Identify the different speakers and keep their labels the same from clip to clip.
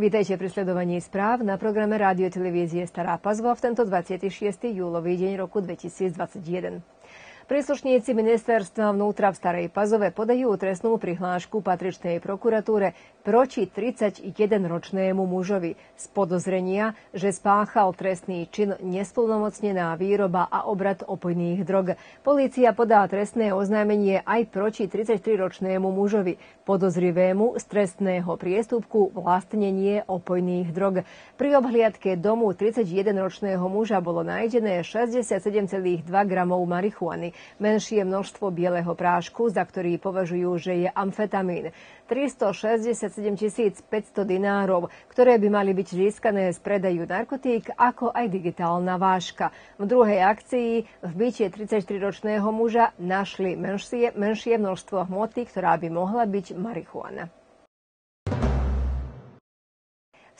Speaker 1: Vítajte pri sledovaní správ na programe rádio televízie Stará Pazva v tento 26. júlový deň roku 2021. Príslušníci ministerstva vnútra v Starej Pazove podajú trestnú prihlášku patričnej prokuratúre proti 31-ročnému mužovi z podozrenia, že spáchal trestný čin nesplnomocnená výroba a obrad opojných drog. Polícia podá trestné oznámenie aj proti 33-ročnému mužovi, podozrivému z trestného priestupku vlastnenie opojných drog. Pri obhliadke domu 31-ročného muža bolo nájdené 67,2 gramov marihuany menšie množstvo bieleho prášku, za ktorý považujú, že je amfetamín. 367 500 dinárov, ktoré by mali byť získané z predaju narkotík, ako aj digitálna váška. V druhej akcii v byte 33-ročného muža našli menšie, menšie množstvo hmoty, ktorá by mohla byť marihuana.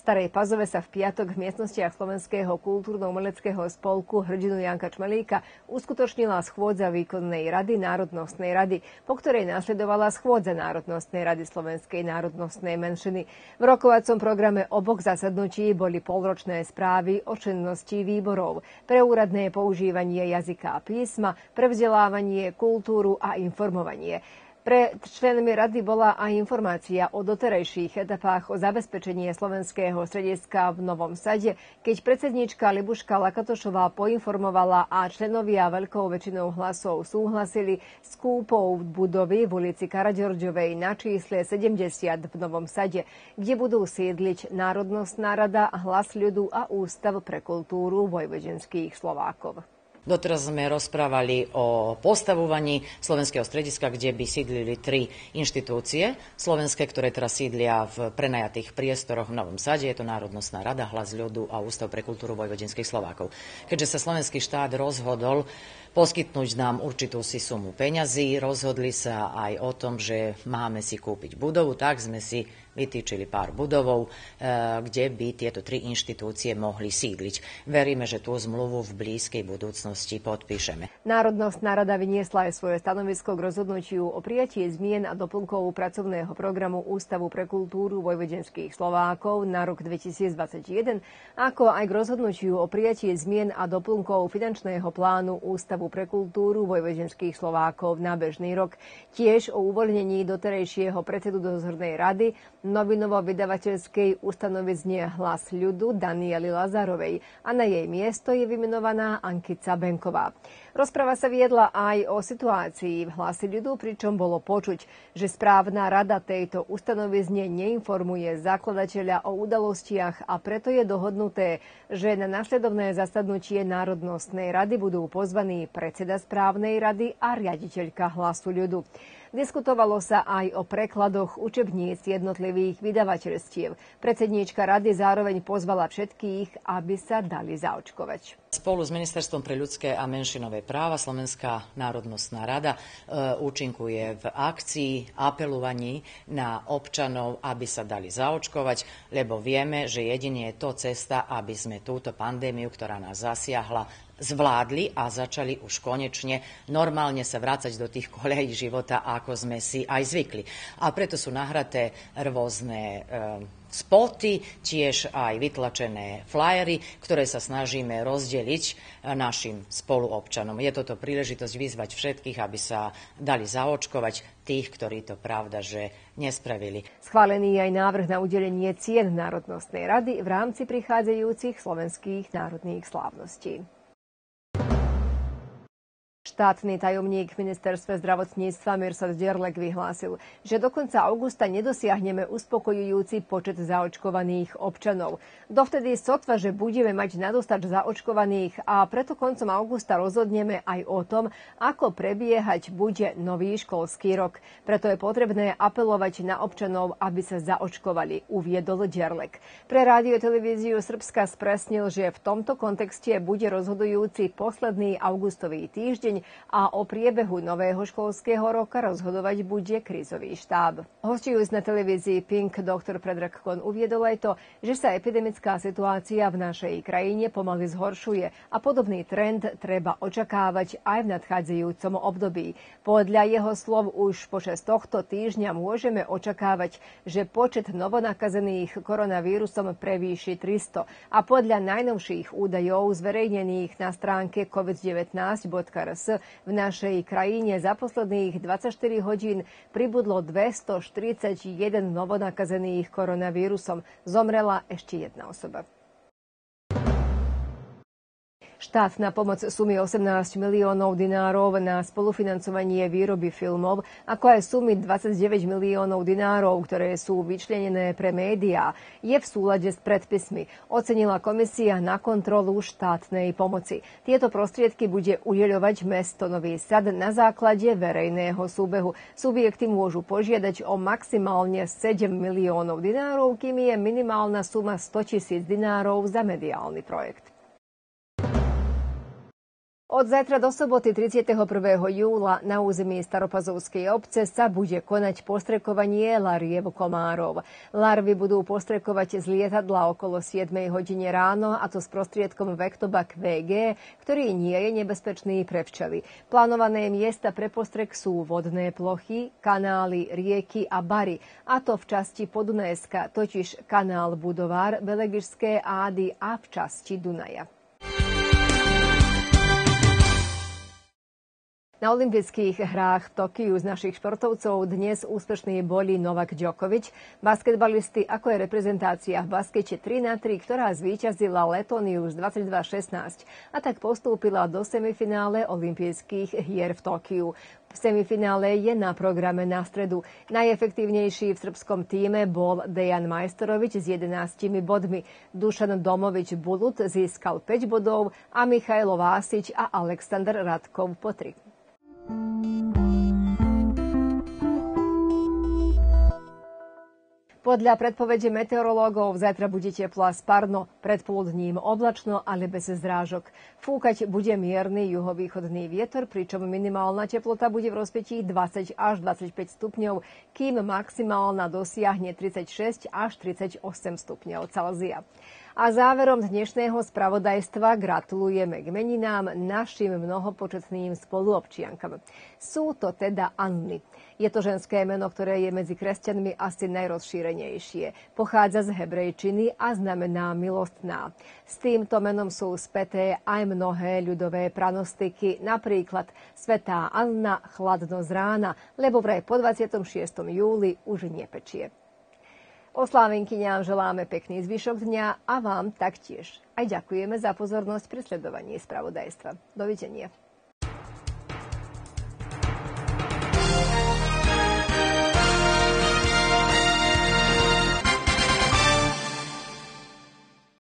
Speaker 1: Starej Pazove sa v piatok v miestnostiach Slovenského kultúrno-umeleckého spolku hrdinu Janka Čmelíka uskutočnila schôdza výkonnej rady Národnostnej rady, po ktorej následovala schôdza Národnostnej rady Slovenskej národnostnej menšiny. V rokovacom programe obok zasadnutí boli polročné správy o činnosti výborov pre úradné používanie jazyka a písma, pre vzdelávanie, kultúru a informovanie. Pre členmi rady bola aj informácia o doterajších etapách o zabezpečenie slovenského strediska v Novom Sade, keď predsedníčka Libuška Lakatošová poinformovala a členovia veľkou väčšinou hlasov súhlasili s kúpou budovy v ulici Karaďorďovej na čísle 70 v Novom Sade, kde budú sídliť Národnostná rada, Hlas ľudu a Ústav pre kultúru vojvodenských Slovákov.
Speaker 2: Doteraz sme rozprávali o postavovaní slovenského strediska, kde by sídlili tri inštitúcie. Slovenské, ktoré teraz sídlia v prenajatých priestoroch v Novom Sade, je to Národnostná rada, Hlas ľudu a Ústav pre kultúru vojvodinských Slovákov. Keďže sa slovenský štát rozhodol poskytnúť nám určitú si sumu peňazí. Rozhodli sa aj o tom, že máme si kúpiť budovu, tak sme si vytýčili pár budovov, e, kde by tieto tri inštitúcie mohli sídliť. Veríme, že tú zmluvu v blízkej budúcnosti podpíšeme.
Speaker 1: Národnostná rada vyniesla aj svoje stanovisko k rozhodnutiu o prijatí zmien a doplnkov pracovného programu Ústavu pre kultúru vojvodenských Slovákov na rok 2021, ako aj k rozhodnutiu o prijatí zmien a doplnkov finančného plánu Ústavu Ústavu pre kultúru vojvodenských Slovákov na bežný rok. Tiež o uvoľnení doterejšieho predsedu dozornej rady novinovo-vydavateľskej ustanovizne Hlas ľudu Danieli Lazarovej a na jej miesto je vymenovaná Ankica Benková. Rozprava sa viedla aj o situácii v hlasi ľudu, pričom bolo počuť, že správna rada tejto ustanovizne neinformuje zakladateľa o udalostiach a preto je dohodnuté, že na nasledovné zasadnutie Národnostnej rady budú pozvaní predseda správnej rady a riaditeľka hlasu ľudu. Diskutovalo sa aj o prekladoch učebníc jednotlivých vydavateľstiev. Predsedníčka rady zároveň pozvala všetkých, aby sa dali zaočkovať.
Speaker 2: Spolu s Ministerstvom pre ľudské a menšinové práva Slovenská národnostná rada e, účinkuje v akcii apelovaní na občanov, aby sa dali zaočkovať, lebo vieme, že jedine je to cesta, aby sme túto pandémiu, ktorá nás zasiahla, zvládli a začali už konečne normálne sa vrácať do tých kolejí života, ako sme si aj zvykli. A preto sú nahraté rôzne e, spoty, tiež aj vytlačené flyery, ktoré sa snažíme rozdeliť e, našim spoluobčanom. Je toto príležitosť vyzvať všetkých, aby sa dali zaočkovať tých, ktorí to pravda, že nespravili.
Speaker 1: Schválený je aj návrh na udelenie cien Národnostnej rady v rámci prichádzajúcich slovenských národných slávností. Štátny tajomník ministerstve zdravotníctva Mirsad Derlek vyhlásil, že do konca augusta nedosiahneme uspokojujúci počet zaočkovaných občanov. Dovtedy sotva, že budeme mať nadostač zaočkovaných a preto koncom augusta rozhodneme aj o tom, ako prebiehať bude nový školský rok. Preto je potrebné apelovať na občanov, aby sa zaočkovali, uviedol Derlek. Pre rádio televíziu Srbska spresnil, že v tomto kontexte bude rozhodujúci posledný augustový týždeň a o priebehu nového školského roka rozhodovať bude krízový štáb. Hostujúc na televízii Pink, doktor Predrag Kon uviedol aj to, že sa epidemická situácia v našej krajine pomaly zhoršuje a podobný trend treba očakávať aj v nadchádzajúcom období. Podľa jeho slov už počas tohto týždňa môžeme očakávať, že počet novonakazených koronavírusom prevýši 300 a podľa najnovších údajov zverejnených na stránke covid19.rs v našej krajine za posledných 24 hodín pribudlo 241 novonakazených koronavírusom. Zomrela ešte jedna osoba. Štát na pomoc sumy 18 miliónov dinárov na spolufinancovanie výroby filmov, ako aj sumy 29 miliónov dinárov, ktoré sú vyčlenené pre médiá, je v súlade s predpismi. Ocenila komisia na kontrolu štátnej pomoci. Tieto prostriedky bude udeľovať mesto Nový Sad na základe verejného súbehu. Subjekty môžu požiadať o maximálne 7 miliónov dinárov, kým je minimálna suma 100 tisíc dinárov za mediálny projekt. Od zajtra do soboty 31. júla na území Staropazovskej obce sa bude konať postrekovanie lariev komárov. Larvy budú postrekovať z lietadla okolo 7 hodine ráno a to s prostriedkom Vectobac VG, ktorý nie je nebezpečný pre včely. Plánované miesta pre postrek sú vodné plochy, kanály, rieky a bary, a to v časti Podunajska, totiž kanál Budovár, Belegišské Ády a v časti Dunaja. Na olympijských hrách v Tokiu z našich športovcov dnes úspešní boli Novak Djokovic, basketbalisti ako je reprezentácia v baskete 3 na 3, ktorá zvíťazila Letoniu z 22-16 a tak postúpila do semifinále olympijských hier v Tokiu. V semifinále je na programe na stredu. Najefektívnejší v srbskom týme bol Dejan Majstorovič s 11 bodmi. Dušan Domovič Bulut získal 5 bodov a Michailo Vásič a Aleksandr Radkov po 3. Podľa predpovede meteorológov zajtra bude teplo a sparno, predpoludním oblačno, ale bez zrážok. Fúkať bude mierny juhovýchodný vietor, pričom minimálna teplota bude v rozpetí 20 až 25 stupňov, kým maximálna dosiahne 36 až 38 stupňov Celzia. A záverom dnešného spravodajstva gratulujeme k meninám našim mnohopočetným spoluobčiankam. Sú to teda Anny. Je to ženské meno, ktoré je medzi kresťanmi asi najrozšírenejšie. Pochádza z hebrejčiny a znamená milostná. S týmto menom sú späté aj mnohé ľudové pranostiky, napríklad Svetá Anna chladno z rána, lebo vraj po 26. júli už nepečie. Oslávenkyňám želáme pekný zvyšok dňa a vám taktiež. Aj ďakujeme za pozornosť pri sledovaní spravodajstva. Dovidenia.